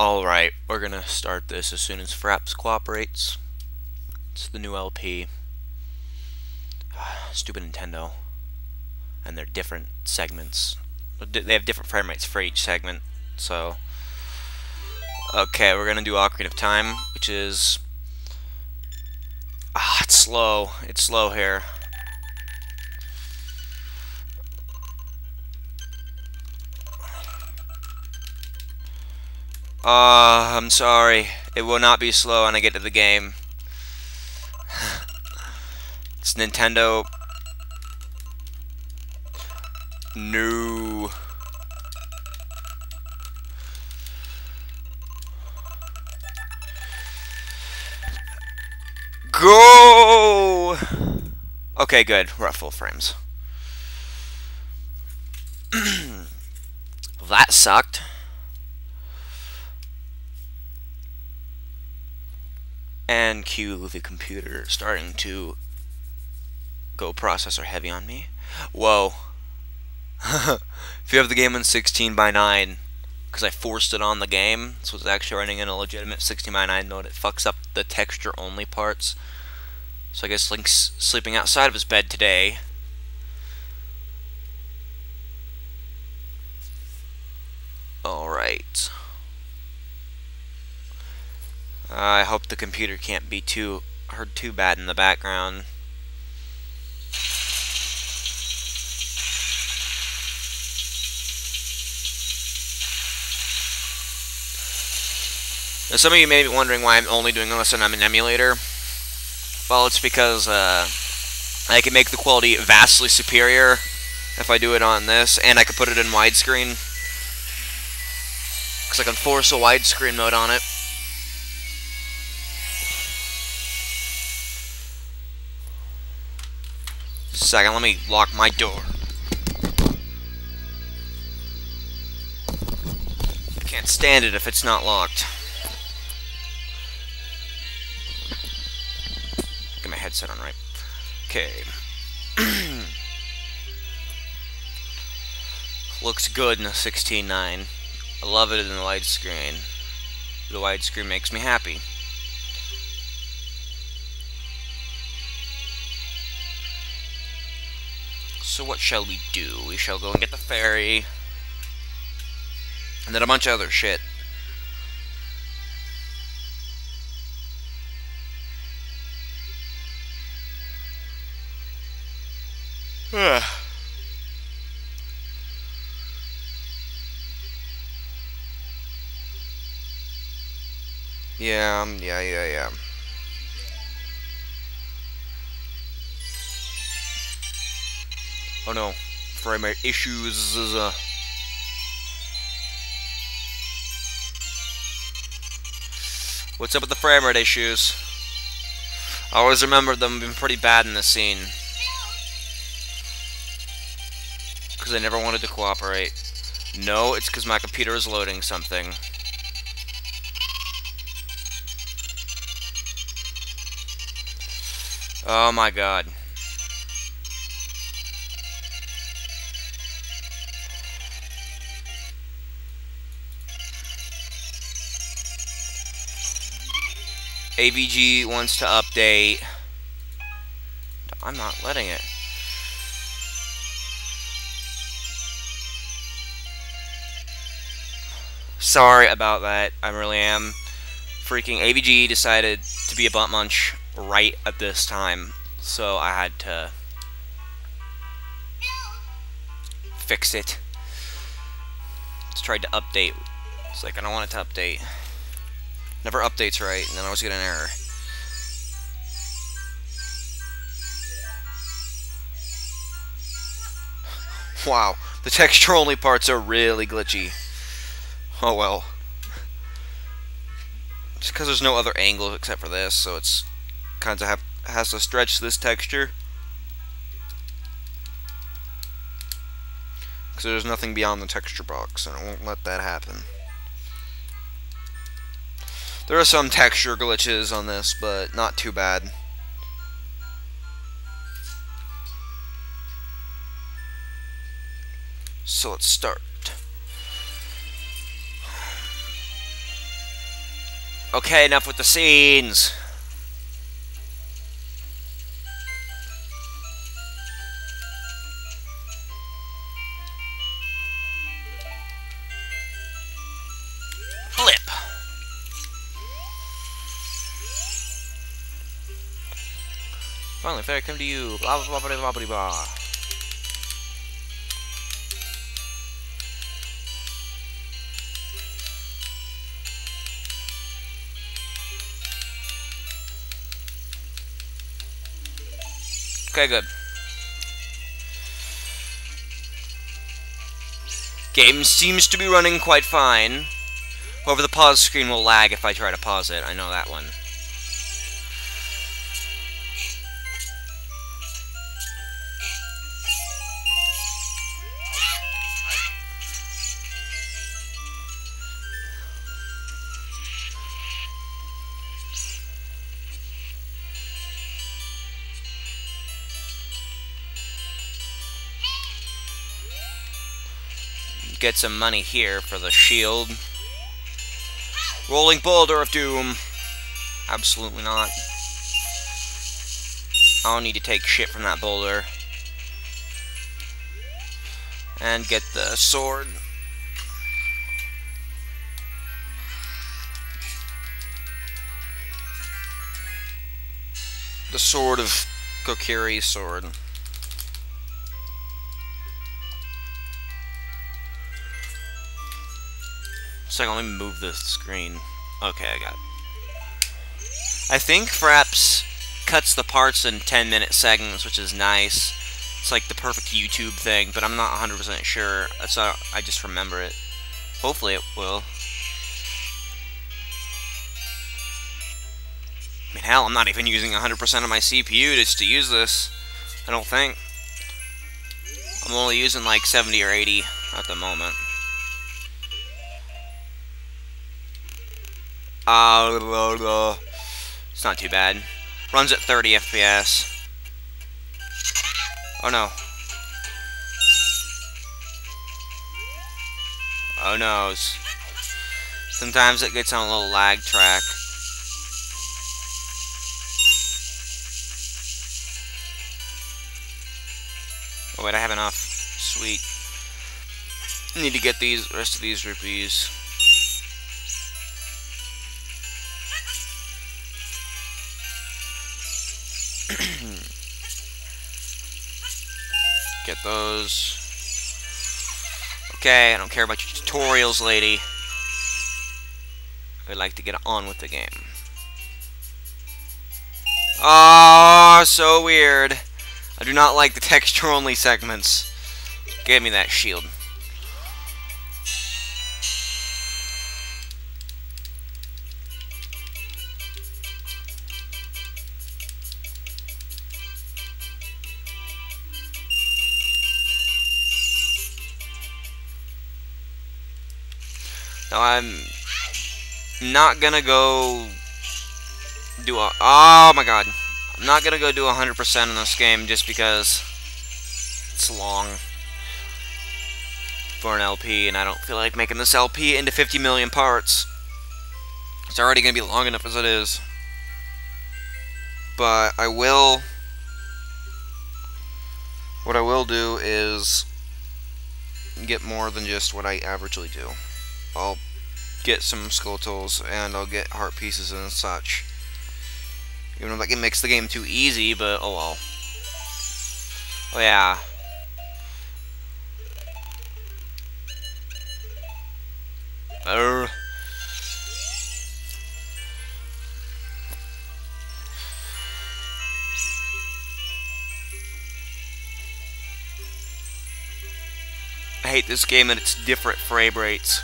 Alright, we're gonna start this as soon as Fraps cooperates. It's the new LP. Stupid Nintendo. And they're different segments. They have different frame rates for each segment, so... Okay, we're gonna do Ocarina of Time, which is... Ah, it's slow. It's slow here. Uh, I'm sorry. It will not be slow when I get to the game. it's Nintendo. No. Go! Okay, good. We're at full frames. that sucked. And cue the computer starting to go processor heavy on me. Whoa. if you have the game in 16 by 9 because I forced it on the game, so it's actually running in a legitimate 16 by 9 mode, it fucks up the texture only parts. So I guess Link's sleeping outside of his bed today. Alright. Uh, I hope the computer can't be too heard too bad in the background. Now, some of you may be wondering why I'm only doing this on an emulator. Well, it's because uh, I can make the quality vastly superior if I do it on this, and I can put it in widescreen. Because I can force a widescreen mode on it. Second, let me lock my door. Can't stand it if it's not locked. Get my headset on right. Okay. Looks good in a 16.9. I love it in the widescreen. The widescreen makes me happy. So what shall we do? We shall go and get the fairy. And then a bunch of other shit. yeah, um, yeah, yeah, yeah. Oh no, frame rate issues. Uh, what's up with the frame rate issues? I always remember them being pretty bad in this scene. Because I never wanted to cooperate. No, it's because my computer is loading something. Oh my god. AVG wants to update. I'm not letting it. Sorry about that. I really am. Freaking AVG decided to be a butt munch right at this time. So I had to fix it. It's tried to update. It's like I don't want it to update. Never updates right, and then I always get an error. wow, the texture only parts are really glitchy. Oh well. Just because there's no other angle except for this, so it's kind of have has to stretch this texture. Because there's nothing beyond the texture box, and I won't let that happen. There are some texture glitches on this, but not too bad. So let's start. Okay, enough with the scenes. Finally, fair come to you. Blah blah blah blah blah blah. Okay, good. Game seems to be running quite fine. However, the pause screen will lag if I try to pause it. I know that one. Get some money here for the shield. Rolling Boulder of Doom. Absolutely not. I don't need to take shit from that boulder. And get the sword. The sword of Kokiri's sword. Second, let me move the screen. Okay, I got it. I think Fraps cuts the parts in 10 minute segments, which is nice. It's like the perfect YouTube thing, but I'm not 100% sure. That's how I just remember it. Hopefully it will. I mean, hell, I'm not even using 100% of my CPU just to use this. I don't think. I'm only using like 70 or 80 at the moment. Uh, it's not too bad. Runs at 30 FPS. Oh no. Oh no. Sometimes it gets on a little lag track. Oh wait, I have enough. Sweet. Need to get these rest of these rupees. Get those. Okay, I don't care about your tutorials, lady. I'd like to get on with the game. Ah, oh, so weird. I do not like the texture-only segments. Give me that shield. Now I'm not gonna go do a oh my god. I'm not gonna go do 100% in this game just because it's long for an LP and I don't feel like making this LP into 50 million parts. It's already gonna be long enough as it is. But I will what I will do is get more than just what I averagely do I'll get some Skulltulas and I'll get heart pieces and such. Even though that it makes the game too easy, but oh well. Oh yeah. Err. I hate this game and its different frame rates.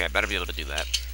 Okay, I better be able to do that.